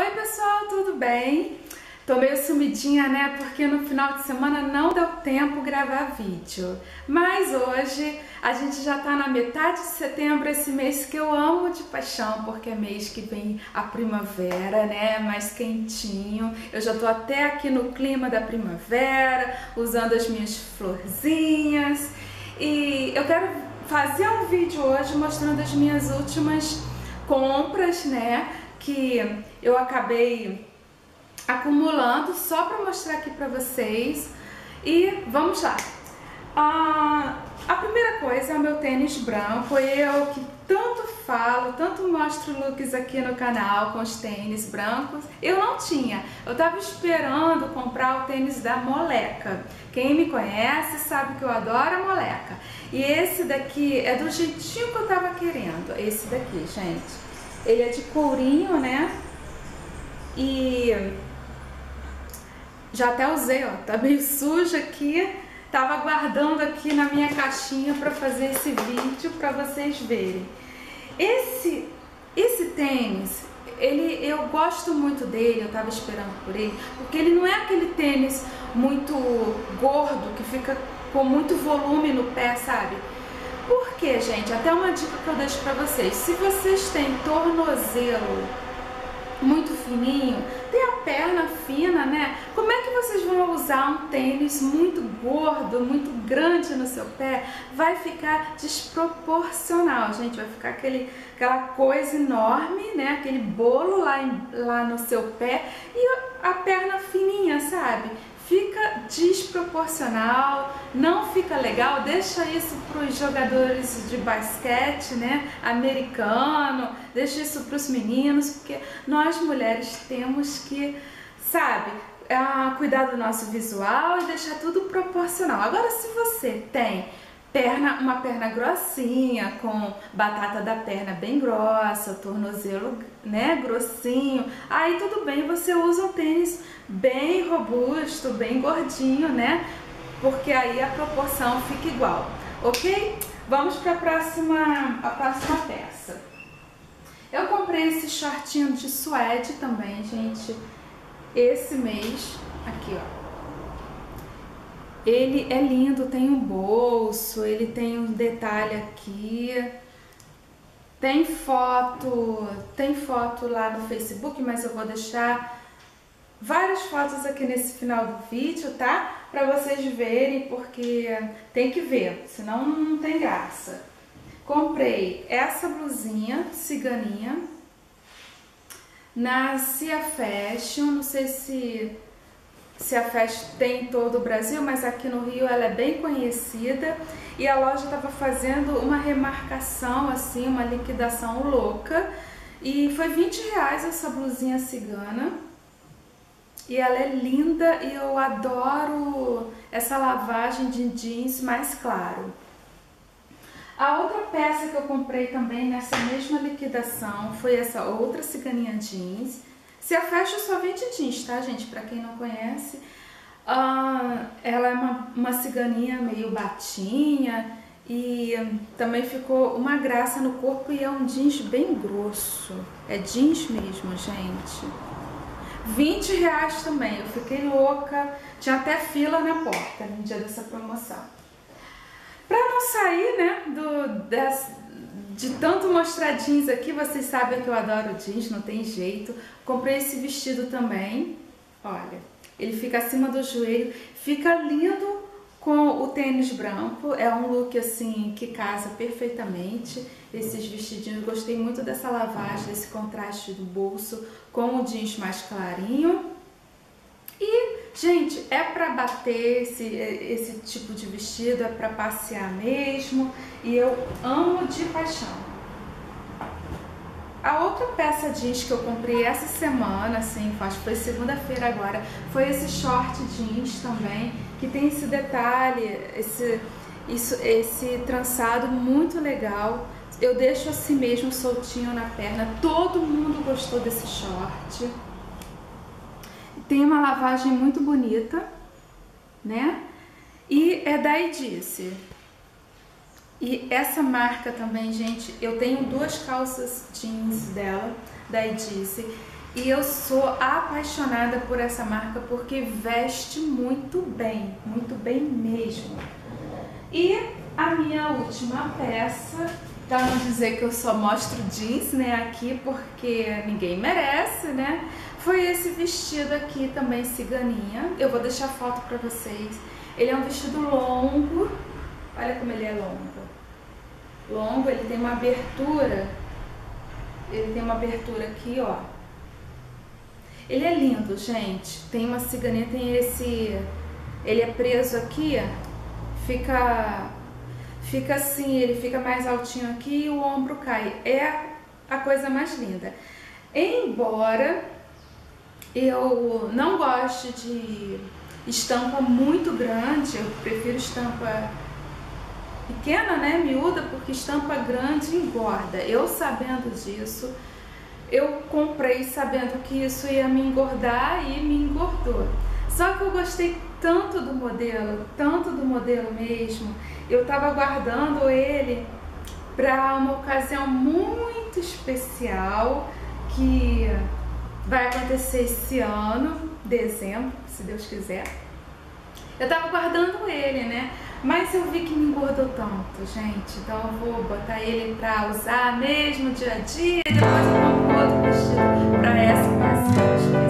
Oi pessoal, tudo bem? Tô meio sumidinha, né? Porque no final de semana não deu tempo gravar vídeo. Mas hoje a gente já tá na metade de setembro, esse mês que eu amo de paixão, porque é mês que vem a primavera, né? Mais quentinho. Eu já tô até aqui no clima da primavera, usando as minhas florzinhas. E eu quero fazer um vídeo hoje mostrando as minhas últimas compras, né? Que eu acabei acumulando só para mostrar aqui para vocês. E vamos lá. Ah, a primeira coisa é o meu tênis branco. Eu que tanto falo, tanto mostro looks aqui no canal com os tênis brancos. Eu não tinha. Eu tava esperando comprar o tênis da Moleca. Quem me conhece sabe que eu adoro a Moleca. E esse daqui é do jeitinho que eu tava querendo. Esse daqui, gente. Ele é de courinho, né? E já até usei, ó, tá meio sujo aqui. Tava guardando aqui na minha caixinha para fazer esse vídeo para vocês verem. Esse esse tênis, ele eu gosto muito dele, eu tava esperando por ele, porque ele não é aquele tênis muito gordo que fica com muito volume no pé, sabe? Gente? Até uma dica que eu deixo para vocês. Se vocês têm tornozelo muito fininho, tem a perna fina, né? Como é que vocês vão usar um tênis muito gordo, muito grande no seu pé? Vai ficar desproporcional, gente. Vai ficar aquele, aquela coisa enorme, né? Aquele bolo lá, lá no seu pé e a perna fininha, sabe? Fica desproporcional, não fica legal, deixa isso para os jogadores de basquete, né, americano, deixa isso para os meninos, porque nós mulheres temos que, sabe, uh, cuidar do nosso visual e deixar tudo proporcional. Agora, se você tem perna, uma perna grossinha, com batata da perna bem grossa, tornozelo, né, grossinho. Aí tudo bem, você usa um tênis bem robusto, bem gordinho, né? Porque aí a proporção fica igual, ok? Vamos para a próxima, a próxima peça. Eu comprei esse shortinho de suede também, gente, esse mês, aqui ó, ele é lindo, tem um bolso, ele tem um detalhe aqui. Tem foto, tem foto lá no Facebook, mas eu vou deixar várias fotos aqui nesse final do vídeo, tá? Pra vocês verem, porque tem que ver, senão não tem graça. Comprei essa blusinha ciganinha na Cia Fashion, não sei se se a festa tem em todo o Brasil, mas aqui no Rio ela é bem conhecida. E a loja estava fazendo uma remarcação, assim, uma liquidação louca. E foi 20 reais essa blusinha cigana. E ela é linda e eu adoro essa lavagem de jeans mais claro. A outra peça que eu comprei também nessa mesma liquidação foi essa outra ciganinha jeans se a só vende jeans, tá, gente? Pra quem não conhece. Uh, ela é uma, uma ciganinha meio batinha e também ficou uma graça no corpo e é um jeans bem grosso. É jeans mesmo, gente. 20 reais também, eu fiquei louca. Tinha até fila na porta no dia dessa promoção. Pra não sair, né, do, das, de tanto mostrar jeans aqui, vocês sabem que eu adoro jeans, não tem jeito. Comprei esse vestido também, olha, ele fica acima do joelho, fica lindo com o tênis branco, é um look assim que casa perfeitamente esses vestidinhos, gostei muito dessa lavagem, desse contraste do bolso com o jeans mais clarinho. Gente, é pra bater esse, esse tipo de vestido, é pra passear mesmo, e eu amo de paixão. A outra peça jeans que eu comprei essa semana, assim, acho que foi segunda-feira agora, foi esse short jeans também, que tem esse detalhe, esse, isso, esse trançado muito legal. Eu deixo assim mesmo soltinho na perna. Todo mundo gostou desse short. Tem uma lavagem muito bonita, né? E é da Edice. E essa marca também, gente, eu tenho duas calças jeans dela, da Edice, E eu sou apaixonada por essa marca porque veste muito bem, muito bem mesmo. E a minha última peça, para não dizer que eu só mostro jeans, né, aqui porque ninguém merece, né? Foi esse vestido aqui também ciganinha. Eu vou deixar foto para vocês. Ele é um vestido longo. Olha como ele é longo. Longo, ele tem uma abertura. Ele tem uma abertura aqui, ó ele é lindo, gente. Tem uma ciganinha, tem esse... Ele é preso aqui, fica... Fica assim, ele fica mais altinho aqui e o ombro cai. É a coisa mais linda. Embora eu não goste de estampa muito grande, eu prefiro estampa pequena, né, miúda, porque estampa grande engorda. Eu sabendo disso, eu comprei sabendo que isso ia me engordar e me engordou. Só que eu gostei tanto do modelo, tanto do modelo mesmo, eu estava guardando ele para uma ocasião muito especial que vai acontecer esse ano, dezembro, se Deus quiser. Eu estava guardando ele, né? Mas eu vi que me engordou tanto, gente. Então eu vou botar ele pra usar mesmo dia a dia. Depois eu compro outro vestido pra ela.